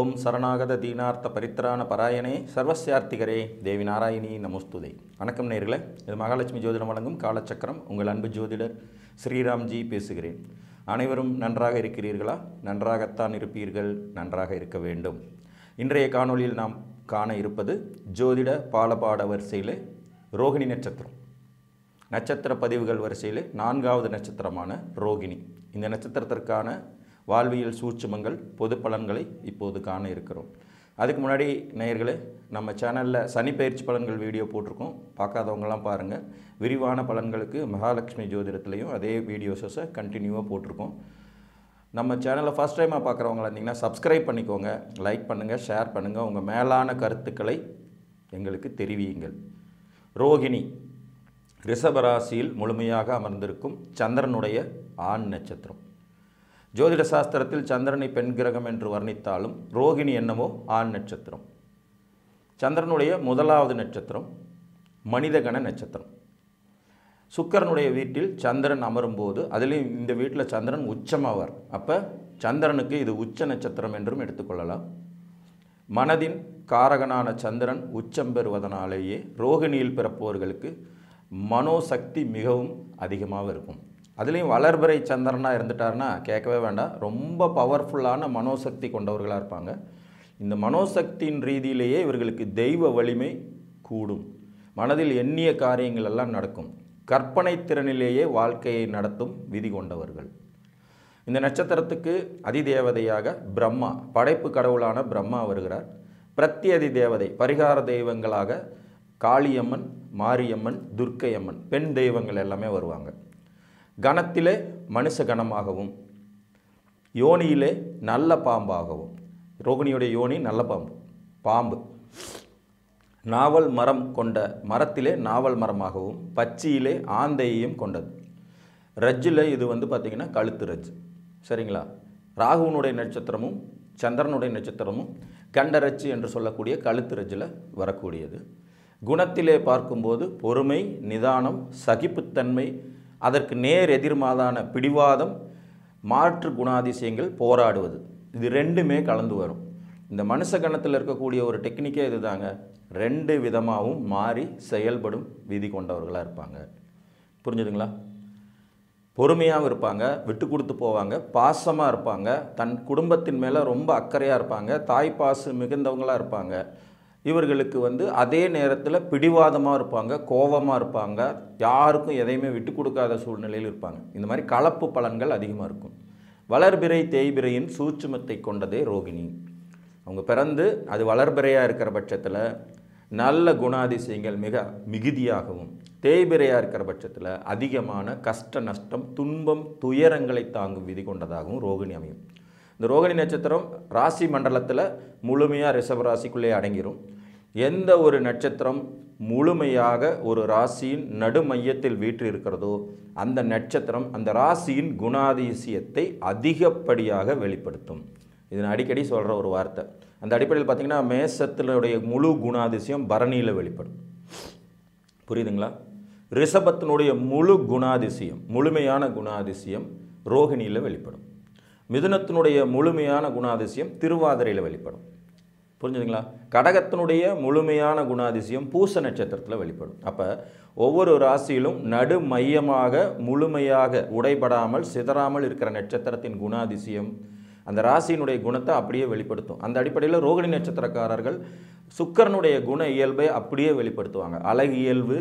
ஓம் சரணாகத தீனார்த்த பரித்ராண பராயணே. சர்வசியார்த்திகரே தேவி நாராயணி நமஸ்துதே. வணக்கம் நேர்களே இது மகாலட்சுமி ஜோதிடம் வழங்கும் காலச்சக்கரம். உங்கள் அன்பு ஜோதிடர் ஸ்ரீராம்ஜி பேசுகிறேன். அனைவரும் நன்றாக இருக்கிறீர்களா? நன்றாகத்தான் இருப்பீர்கள் நன்றாக இருக்க வேண்டும். இன்றைய காணொளியில் நாம் காண இருப்பது ஜோதிட பாலபாட வரிசையில் ரோகிணி நட்சத்திரம். நட்சத்திர பதிவுகள் வரிசையில் நான்காவது நட்சத்திரமான ரோகிணி. இந்த நட்சத்திரத்திற்கான வாழ்வியல் சூட்சுமங்கள் பொது பலன்களை இப்போது காண இருக்கிறோம். அதுக்கு முன்னாடி நேயர்களே நம்ம சேனலில் சனி பயிற்சி பலன்கள் வீடியோ போட்டிருக்கோம். பார்க்காதவங்கலாம் பாருங்கள் விரிவான பலன்களுக்கு மகாலட்சுமி ஜோதிடத்துலேயும் அதே வீடியோஸஸை கண்டினியூவாக போட்டிருக்கோம். நம்ம சேனலை ஃபஸ்ட் டைமாக பார்க்குறவங்களா இருந்தீங்கன்னா சப்ஸ்கிரைப் பண்ணிக்கோங்க. லைக் பண்ணுங்கள் ஷேர் பண்ணுங்கள் உங்கள் மேலான கருத்துக்களை எங்களுக்கு தெரிவியுங்கள். ரோகிணி ரிஷபராசியில் முழுமையாக அமர்ந்திருக்கும் சந்திரனுடைய ஆண் நட்சத்திரம். ஜோதிட சாஸ்திரத்தில் சந்திரனை பெண் கிரகம் என்று வர்ணித்தாலும் ரோகிணி என்னமோ ஆண் நட்சத்திரம். சந்திரனுடைய முதலாவது நட்சத்திரம் மனிதகண நட்சத்திரம். சுக்கரனுடைய வீட்டில் சந்திரன் அமரும்போது அதுலேயும் இந்த வீட்டில் சந்திரன் உச்சமாவார். அப்போ சந்திரனுக்கு இது உச்ச நட்சத்திரம் என்றும் எடுத்துக்கொள்ளலாம். மனதின் காரகனான சந்திரன் உச்சம் பெறுவதனாலேயே ரோகிணியில் பிறப்பவர்களுக்கு மனோசக்தி மிகவும் அதிகமாக இருக்கும். அதுலேயும் வளர்பிறை சந்திரனாக இருந்துட்டாருன்னா கேட்கவே வேண்டாம். ரொம்ப பவர்ஃபுல்லான மனோசக்தி கொண்டவர்களாக இருப்பாங்க. இந்த மனோசக்தியின் ரீதியிலேயே இவர்களுக்கு தெய்வ வலிமை கூடும். மனதில் எண்ணிய காரியங்கள் எல்லாம் நடக்கும். கற்பனை திறனிலேயே வாழ்க்கையை நடத்தும் விதி கொண்டவர்கள். இந்த நட்சத்திரத்துக்கு அதிதேவதையாக பிரம்மா படைப்பு கடவுளான பிரம்மா வருகிறார். பிரத்யதி தேவதை பரிகார தெய்வங்களாக காளியம்மன் மாரியம்மன் துர்க்கையம்மன் பெண் தெய்வங்கள் எல்லாமே வருவாங்க. கணத்திலே மனுஷ கணமாகவும் யோனியிலே நல்ல பாம்பாகவும். ரோகிணியுடைய யோனி நல்ல பாம்பு பாம்பு. நாவல் மரம் கொண்ட மரத்திலே நாவல் மரமாகவும் பச்சியிலே ஆந்தையையும் கொண்டது. ரஜ்ஜில் இது வந்து பார்த்திங்கன்னா கழுத்து ரஜ். சரிங்களா? ராகுவனுடைய நட்சத்திரமும் சந்திரனுடைய நட்சத்திரமும் கண்டரச்சு என்று சொல்லக்கூடிய கழுத்து ரஜ்ஜில் வரக்கூடியது. குணத்திலே பார்க்கும்போது பொறுமை நிதானம் சகிப்புத்தன்மை அதற்கு நேர் எதிர்மாதான பிடிவாதம் மாற்று குணாதிசயங்கள் போராடுவது. இது ரெண்டுமே கலந்து வரும். இந்த மனுஷ கணத்தில் இருக்கக்கூடிய ஒரு டெக்னிக்கே இதுதாங்க. ரெண்டு விதமாகவும் மாறி செயல்படும் விதி கொண்டவர்களாக இருப்பாங்க. புரிஞ்சுதுங்களா? பொறுமையாகவும் இருப்பாங்க விட்டு கொடுத்து போவாங்க பாசமாக இருப்பாங்க தன் குடும்பத்தின் மேலே ரொம்ப அக்கறையாக இருப்பாங்க தாய் பாசு மிகுந்தவங்களாக இருப்பாங்க. இவர்களுக்கு வந்து அதே நேரத்தில் பிடிவாதமாக இருப்பாங்க கோபமாக இருப்பாங்க. யாருக்கும் எதையுமே விட்டு கொடுக்காத சூழ்நிலையில் இருப்பாங்க. இந்த மாதிரி கலப்பு பலன்கள் அதிகமாக இருக்கும். வளர்பிறை தேய்பிறையின் சூட்சுமத்தை கொண்டதே ரோகிணி. அவங்க பிறந்து அது வளர்பிறையாக இருக்கிற பட்சத்தில் நல்ல குணாதிசயங்கள் மிக மிகுதியாகவும் தேய்பிறையாக இருக்கிற பட்சத்தில் அதிகமான கஷ்ட நஷ்டம் துன்பம் துயரங்களை தாங்கும் விதி கொண்டதாகவும் ரோகிணி அமையும். இந்த ரோகிணி நட்சத்திரம் ராசி மண்டலத்தில் முழுமையாக ரிஷப ராசிக்குள்ளே அடங்கிடும் எந்த ஒரு நட்சத்திரம் முழுமையாக ஒரு ராசியின் நடு மையத்தில் வீற்று இருக்கிறதோ அந்த நட்சத்திரம் அந்த ராசியின் குணாதிசயத்தை அதிகப்படியாக வெளிப்படுத்தும். இது நான் அடிக்கடி சொல்கிற ஒரு வார்த்தை. அந்த அடிப்படையில் பார்த்திங்கன்னா மேசத்தினுடைய முழு குணாதிசயம் பரணியில் வெளிப்படும். புரியுதுங்களா? ரிஷபத்தினுடைய முழு குணாதிசயம் முழுமையான குணாதிசயம் ரோகிணியில் வெளிப்படும். மிதுனத்தினுடைய முழுமையான குணாதிசயம் திருவாதிரையில் வெளிப்படும். புரிஞ்சுதுங்களா? கடகத்தினுடைய முழுமையான குணாதிசயம் பூச நட்சத்திரத்தில் வெளிப்படும். அப்போ ஒவ்வொரு ராசியிலும் நடு மையமாக முழுமையாக உடைபடாமல் சிதறாமல் இருக்கிற நட்சத்திரத்தின் குணாதிசயம் அந்த ராசியினுடைய குணத்தை அப்படியே வெளிப்படுத்தும். அந்த அடிப்படையில் ரோகிணி நட்சத்திரக்காரர்கள் சுக்கரனுடைய குண இயல்பை அப்படியே வெளிப்படுத்துவாங்க. அழகு இயல்பு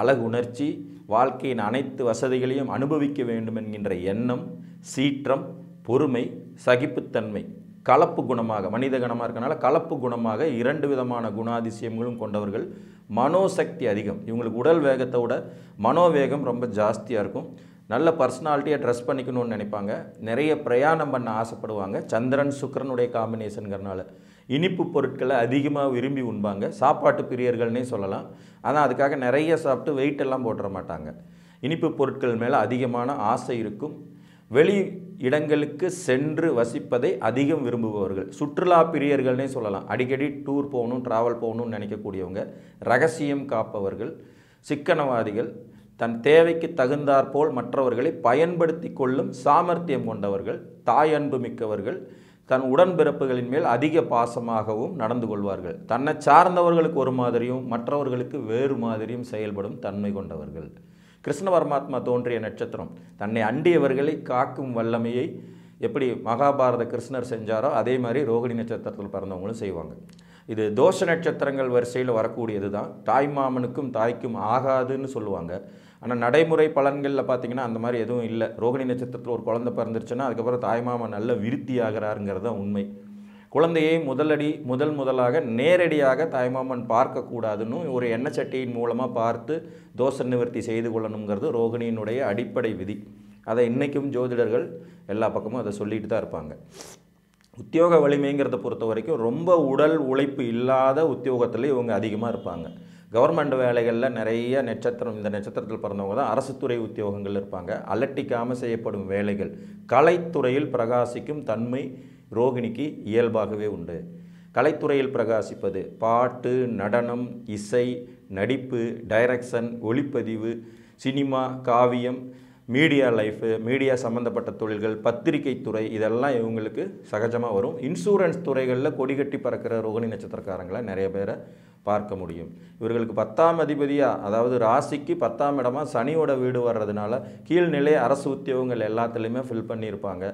அழகு உணர்ச்சி வாழ்க்கையின் அனைத்து வசதிகளையும் அனுபவிக்க வேண்டும் என்கின்ற எண்ணம் சீற்றம் பொறுமை சகிப்புத்தன்மை கலப்பு குணமாக மனித குணமாக இருக்கனால கலப்பு குணமாக இரண்டு விதமான குணாதிசயங்களும் கொண்டவர்கள். மனோசக்தி அதிகம். இவங்களுக்கு உடல் வேகத்தை விட மனோவேகம் ரொம்ப ஜாஸ்தியாக இருக்கும். நல்ல பர்சனாலிட்டியாக ட்ரெஸ் பண்ணிக்கணும்னு நினைப்பாங்க. நிறைய பிரயாணம் பண்ண ஆசைப்படுவாங்க. சந்திரன் சுக்கரனுடைய காம்பினேஷனுங்கிறனால இனிப்பு பொருட்களை அதிகமாக விரும்பி உண்பாங்க. சாப்பாட்டு பிரியர்கள்னே சொல்லலாம். ஆனால் அதுக்காக நிறைய சாப்பிட்டு வெயிட் எல்லாம் போட்டுற மாட்டாங்க. இனிப்பு பொருட்கள் மேலே அதிகமான ஆசை இருக்கும். வெளி இடங்களுக்கு சென்று வசிப்பதை அதிகம் விரும்புபவர்கள். சுற்றுலா பிரியர்கள்னே சொல்லலாம். அடிக்கடி டூர் போகணும் ட்ராவல் போகணும்னு நினைக்கக்கூடியவங்க ரகசியம் காப்பவர்கள் சிக்கனவாதிகள் தன் தேவைக்கு தகுந்தாற்போல் மற்றவர்களை பயன்படுத்தி கொள்ளும் சாமர்த்தியம் கொண்டவர்கள் தாய் அன்பு மிக்கவர்கள் தன் உடன்பிறப்புகளின் மேல் அதிக பாசமாகவும் நடந்து கொள்வார்கள். தன்னை சார்ந்தவர்களுக்கு ஒரு மாதிரியும் மற்றவர்களுக்கு வேறு மாதிரியும் செயல்படும் தன்மை கொண்டவர்கள். கிருஷ்ண பரமாத்மா தோன்றிய நட்சத்திரம். தன்னை அண்டியவர்களை காக்கும் வல்லமையை எப்படி மகாபாரத கிருஷ்ணர் செஞ்சாரோ அதே மாதிரி ரோகிணி நட்சத்திரத்தில் பிறந்தவங்களும் செய்வாங்க. இது தோஷ நட்சத்திரங்கள் வரிசையில் வரக்கூடியது தான். தாய்மாமனுக்கும் தாய்க்கும் ஆகாதுன்னு சொல்லுவாங்க. ஆனால் நடைமுறை பலன்களில் பார்த்தீங்கன்னா அந்த மாதிரி எதுவும் இல்லை. ரோகிணி நட்சத்திரத்தில் ஒரு குழந்தை பிறந்துருச்சுன்னா அதுக்கப்புறம் தாய்மாமன் நல்ல விருத்தி ஆகிறாருங்கிறது தான் உண்மை. குழந்தையை முதலடி முதல் முதலாக நேரடியாக தாய்மாமன் பார்க்கக்கூடாதுன்னு ஒரு எண்ணெய் சட்டியின் மூலமாக பார்த்து தோஷ நிவர்த்தி செய்து கொள்ளணுங்கிறது ரோகிணியினுடைய அடிப்படை விதி. அதை இன்றைக்கும் ஜோதிடர்கள் எல்லா பக்கமும் அதை சொல்லிட்டு தான் இருப்பாங்க. உத்தியோக வலிமைங்கிறத பொறுத்த வரைக்கும் ரொம்ப உடல் உழைப்பு இல்லாத உத்தியோகத்தில் இவங்க அதிகமாக இருப்பாங்க. கவர்மெண்ட் வேலைகளில் நிறைய நட்சத்திரம் இந்த நட்சத்திரத்தில் பிறந்தவங்க தான் அரசுத்துறை உத்தியோகங்கள் இருப்பாங்க. அலட்டிக்காமல் செய்யப்படும் வேலைகள் கலைத்துறையில் பிரகாசிக்கும் தன்மை ரோகிணிக்கு இயல்பாகவே உண்டு. கலைத்துறையில் பிரகாசிப்பது பாட்டு நடனம் இசை நடிப்பு டைரக்ஷன் ஒளிப்பதிவு சினிமா காவியம் மீடியா லைஃபு மீடியா சம்மந்தப்பட்ட தொழில்கள் பத்திரிகை துறை இதெல்லாம் இவங்களுக்கு சகஜமாக வரும். இன்சூரன்ஸ் துறைகளில் கொடிகட்டி பறக்கிற ரோகிணி நட்சத்திரக்காரங்களை நிறைய பேரை பார்க்க முடியும். இவர்களுக்கு பத்தாம் அதிபதியாக அதாவது ராசிக்கு பத்தாம் இடமா சனியோட வீடு வர்றதுனால கீழ்நிலை அரசு உத்தியோகங்கள் எல்லாத்துலேயுமே ஃபில் பண்ணியிருப்பாங்க.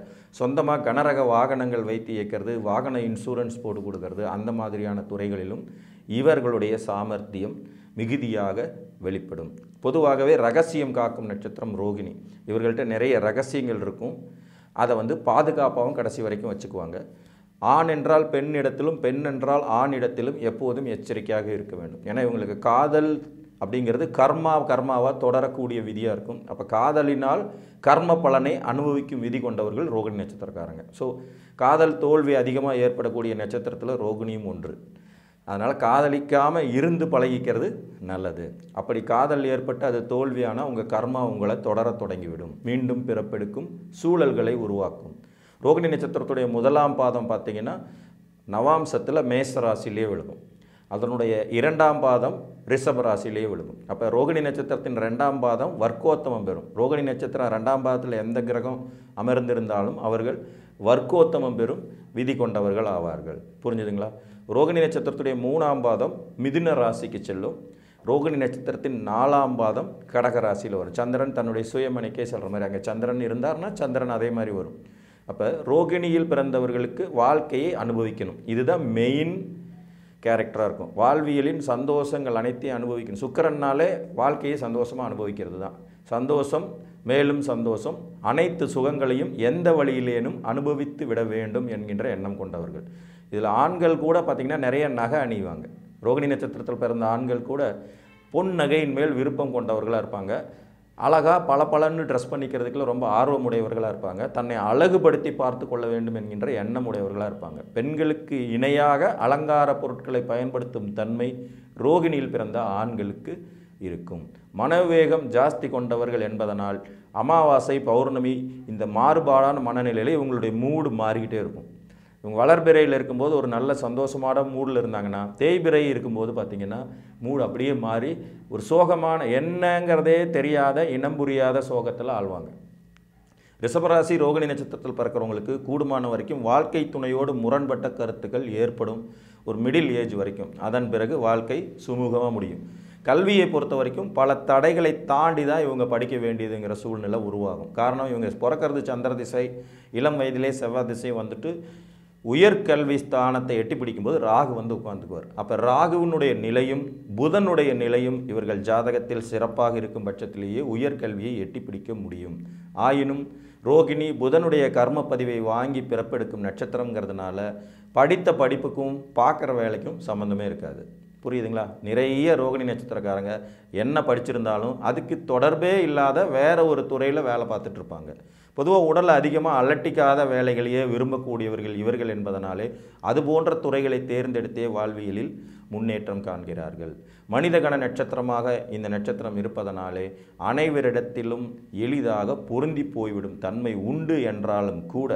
சொந்தமாக கனரக வாகனங்கள் வைத்து இயக்கிறது வாகன இன்சூரன்ஸ் போட்டு கொடுக்கறது அந்த மாதிரியான துறைகளிலும் இவர்களுடைய சாமர்த்தியம் மிகுதியாக வெளிப்படும். பொதுவாகவே ரகசியம் காக்கும் நட்சத்திரம் ரோகிணி. இவர்கள்ட்ட நிறைய ரகசியங்கள் இருக்கும். அதை வந்து பாதுகாப்பாகவும் கடைசி வரைக்கும் வச்சுக்குவாங்க. ஆண் என்றால் பெண் இடத்திலும் பெண் என்றால் ஆண் இடத்திலும் எப்போதும் எச்சரிக்கையாக இருக்க வேண்டும். ஏன்னா இவங்களுக்கு காதல் அப்படிங்கிறது கர்மா கர்மாவாக தொடரக்கூடிய விதியாக இருக்கும். அப்போ காதலினால் கர்ம பலனை அனுபவிக்கும் விதி கொண்டவர்கள் ரோகிணி நட்சத்திரக்காரங்க. ஸோ காதல் தோல்வி அதிகமாக ஏற்படக்கூடிய நட்சத்திரத்தில் ரோகிணியும் ஒன்று. அதனால் காதலிக்காமல் இருந்து பழகிக்கிறது நல்லது. அப்படி காதல் ஏற்பட்டு அது தோல்வியானால் உங்கள் கர்மா உங்களை தொடர தொடங்கிவிடும். மீண்டும் பிறப்பெடுக்கும் சூழல்களை உருவாக்கும். ரோகிணி நட்சத்திரத்துடைய முதலாம் பாதம் பார்த்தீங்கன்னா நவாம்சத்தில் மேச ராசிலேயே விழுகும். அதனுடைய இரண்டாம் பாதம் ரிஷப ராசியிலே விழுகும். அப்போ ரோகிணி நட்சத்திரத்தின் ரெண்டாம் பாதம் வர்க்கோத்தமம் பெறும். ரோகிணி நட்சத்திரம் ரெண்டாம் பாதத்தில் எந்த கிரகம் அமர்ந்திருந்தாலும் அவர்கள் வர்க்கோத்தமம் பெறும் விதி கொண்டவர்கள் ஆவார்கள். புரிஞ்சுதுங்களா? ரோகிணி நட்சத்திரத்துடைய மூணாம் பாதம் மிதுன ராசிக்கு செல்லும். ரோகிணி நட்சத்திரத்தின் நாலாம் பாதம் கடக ராசியில் வரும். சந்திரன் தன்னுடைய சுயமணிக்கே சொல்கிற மாதிரி அங்கே சந்திரன் இருந்தார்னா சந்திரன் அதே மாதிரி வரும். அப்போ ரோகிணியில் பிறந்தவர்களுக்கு வாழ்க்கையை அனுபவிக்கணும். இதுதான் மெயின் கேரக்டராக இருக்கும். வாழ்வியலின் சந்தோஷங்கள் அனைத்தையும் அனுபவிக்கணும். சுக்கரன்னாலே வாழ்க்கையை சந்தோஷமாக அனுபவிக்கிறது தான். சந்தோஷம் மேலும் சந்தோஷம் அனைத்து சுகங்களையும் எந்த வழியிலேனும் அனுபவித்து விட வேண்டும் என்கின்ற எண்ணம் கொண்டவர்கள். இதில் ஆண்கள் கூட பார்த்திங்கன்னா நிறைய நகை அணிவாங்க. ரோகிணி நட்சத்திரத்தில் பிறந்த ஆண்கள் கூட பொன் நகையின் மேல் விருப்பம் கொண்டவர்களாக இருப்பாங்க. அழகாக பல பலன்னு ட்ரெஸ் பண்ணிக்கிறதுக்குள்ள ரொம்ப ஆர்வமுடையவர்களாக இருப்பாங்க. தன்னை அழகுபடுத்தி பார்த்து கொள்ள வேண்டும் என்கின்ற எண்ணம் உடையவர்களாக இருப்பாங்க. பெண்களுக்கு இணையாக அலங்கார பொருட்களை பயன்படுத்தும் தன்மை ரோகிணியில் பிறந்த ஆண்களுக்கு இருக்கும். மனவேகம் ஜாஸ்தி கொண்டவர்கள் என்பதனால் அமாவாசை பௌர்ணமி இந்த மாறுபாடான மனநிலையில் இவங்களுடைய மூடு மாறிக்கிட்டே இருக்கும். இவங்க வளர்பிறையில் இருக்கும்போது ஒரு நல்ல சந்தோஷமான மூடில் இருந்தாங்கன்னா தேய்பிறை இருக்கும்போது பார்த்திங்கன்னா மூடு அப்படியே மாறி ஒரு சோகமான என்னங்கிறதே தெரியாத இனம் புரியாத சோகத்தில் ஆழ்வாங்க ரிஷபராசி ரோகிணி நட்சத்திரத்தில் பிறக்கிறவங்களுக்கு கூடுமான வரைக்கும் வாழ்க்கை துணையோடு முரண்பட்ட கருத்துக்கள் ஏற்படும் ஒரு மிடில் ஏஜ் வரைக்கும். அதன் பிறகு வாழ்க்கை சுமூகமாக முடியும். கல்வியை பொறுத்த வரைக்கும் பல தடைகளை தாண்டி தான் இவங்க படிக்க வேண்டியதுங்கிற சூழ்நிலை உருவாகும். காரணம் இவங்க பிறக்கிறது சந்திர திசை இளம் வயதிலே செவ்வாய் திசை வந்துட்டு உயர்கல்வி ஸ்தானத்தை எட்டி பிடிக்கும்போது ராகு வந்து உட்காந்துக்குவார் அப்போ ராகுவினுடைய நிலையும் புதனுடைய நிலையும் இவர்கள் ஜாதகத்தில் சிறப்பாக இருக்கும் பட்சத்திலேயே உயர்கல்வியை எட்டி பிடிக்க முடியும். ஆயினும் ரோகிணி புதனுடைய கர்ம பதிவை வாங்கி பிறப்பெடுக்கும் நட்சத்திரங்கிறதுனால படித்த படிப்புக்கும் பார்க்குற வேலைக்கும் சம்மந்தமே இருக்காது. புரியுதுங்களா? நிறைய ரோகிணி நட்சத்திரக்காரங்க என்ன படிச்சிருந்தாலும் அதுக்கு தொடர்பே இல்லாத வேற ஒரு துறையில் வேலை பார்த்துட்ருப்பாங்க பொதுவாக உடலை அதிகமாக அலட்டிக்காத வேலைகளையே விரும்பக்கூடியவர்கள் இவர்கள் என்பதனாலே அது போன்ற துறைகளை தேர்ந்தெடுத்தே வாழ்வியலில் முன்னேற்றம் காண்கிறார்கள். மனிதகண நட்சத்திரமாக இந்த நட்சத்திரம் இருப்பதனாலே அனைவரிடத்திலும் எளிதாக பொருந்தி போய்விடும் தன்மை உண்டு என்றாலும் கூட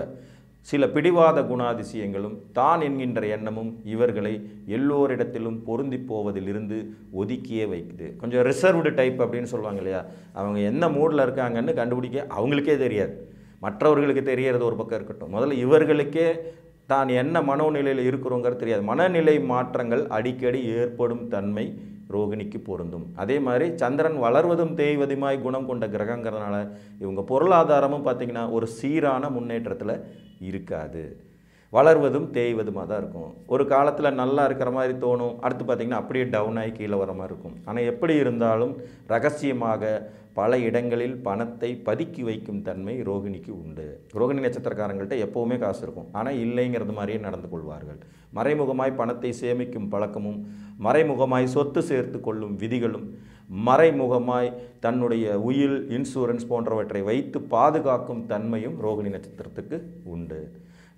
சில பிடிவாத குணாதிசயங்களும் தான் என்கின்ற எண்ணமும் இவர்களை எல்லோரிடத்திலும் பொருந்தி போவதிலிருந்து ஒதுக்கியே வைக்குது. கொஞ்சம் ரிசர்வ்டு டைப் அப்படின்னு சொல்லுவாங்க இல்லையா? அவங்க என்ன மூடில் இருக்காங்கன்னு கண்டுபிடிக்க அவங்களுக்கே தெரியாது. மற்றவர்களுக்கு தெரியறது ஒரு பக்கம் இருக்கட்டும். முதல்ல இவர்களுக்கே தான் என்ன மனோநிலையில் இருக்கிறோங்கிறது தெரியாது. மனநிலை மாற்றங்கள் அடிக்கடி ஏற்படும் தன்மை ரோகிணிக்கு பொருந்தும். அதே மாதிரி சந்திரன் வளர்வதும் தேய்வதுமாய் குணம் கொண்ட கிரகங்கிறதுனால இவங்க பொருளாதாரமும் பார்த்திங்கன்னா ஒரு சீரான முன்னேற்றத்தில் இருக்காது. வளர்வதும் தேய்வதுமாக தான் இருக்கும். ஒரு காலத்தில் நல்லா இருக்கிற மாதிரி தோணும். அடுத்து பார்த்திங்கன்னா அப்படியே டவுன் ஆகி கீழே வர மாதிரி இருக்கும். ஆனால் எப்படி இருந்தாலும் ரகசியமாக பல இடங்களில் பணத்தை பதுக்கி வைக்கும் தன்மை ரோகிணிக்கு உண்டு. ரோகிணி நட்சத்திரக்காரங்கள்ட்ட எப்போவுமே காசு இருக்கும். ஆனால் இல்லைங்கிறது மாதிரியே நடந்து கொள்வார்கள். மறைமுகமாய் பணத்தை சேமிக்கும் பழக்கமும் மறைமுகமாய் சொத்து சேர்த்து கொள்ளும் விதிகளும் மறைமுகமாய் தன்னுடைய உயில் இன்சூரன்ஸ் போன்றவற்றை வைத்து பாதுகாக்கும் தன்மையும் ரோகிணி நட்சத்திரத்துக்கு உண்டு.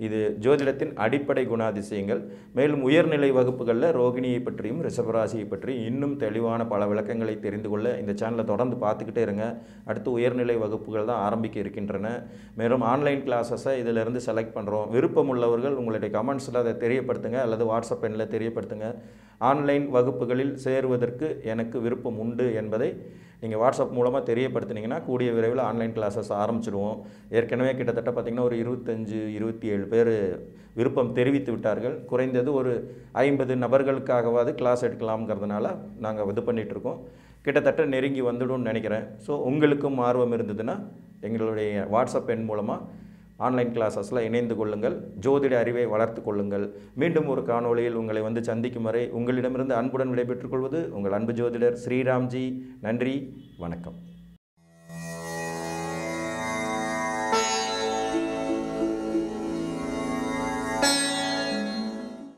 இது ஜோதிடத்தின் அடிப்படை குணாதிசயங்கள். மேலும் உயர்நிலை வகுப்புகளில் ரோகிணியை பற்றியும் ரிஷபராசியை பற்றியும் இன்னும் தெளிவான பல விளக்கங்களை தெரிந்து கொள்ள இந்த சேனலை தொடர்ந்து பார்த்துக்கிட்டே இருங்க. அடுத்து உயர்நிலை வகுப்புகள் தான் ஆரம்பிக்க இருக்கின்றன. மேலும் ஆன்லைன் கிளாஸஸை இதிலிருந்து செலக்ட் பண்ணுறோம் விருப்பம் உள்ளவர்கள் உங்களுடைய கமெண்ட்ஸில் அதை தெரியப்படுத்துங்க. அல்லது வாட்ஸ்அப் எண்ணில் தெரியப்படுத்துங்க. ஆன்லைன் வகுப்புகளில் சேருவதற்கு எனக்கு விருப்பம் உண்டு என்பதை நீங்கள் வாட்ஸ்அப் மூலமாக தெரியப்படுத்துனீங்கன்னா கூடிய விரைவில் ஆன்லைன் கிளாஸஸ் ஆரம்பிச்சிடுவோம். ஏற்கனவே கிட்டத்தட்ட பார்த்திங்கன்னா ஒரு இருபத்தஞ்சு இருபத்தி ஏழு பேர் விருப்பம் தெரிவித்து விட்டார்கள். குறைந்தது ஒரு ஐம்பது நபர்களுக்காகவாது கிளாஸ் எடுக்கலாம்ங்கிறதுனால நாங்கள் இது பண்ணிகிட்ருக்கோம் கிட்டத்தட்ட நெருங்கி வந்துடும் நினைக்கிறேன். ஸோ உங்களுக்கும் ஆர்வம் இருந்ததுன்னா எங்களுடைய வாட்ஸ்அப் எண் மூலமாக ஆன்லைன் கிளாஸஸில் இணைந்து கொள்ளுங்கள் ஜோதிட அறிவை வளர்த்து கொள்ளுங்கள். மீண்டும் ஒரு காணொளியில் உங்களை வந்து சந்திக்கும் வரை உங்களிடமிருந்து அன்புடன் விடைபெற்றுக் கொள்வது உங்கள் அன்பு ஜோதிடர் ஸ்ரீராம்ஜி. நன்றி வணக்கம்.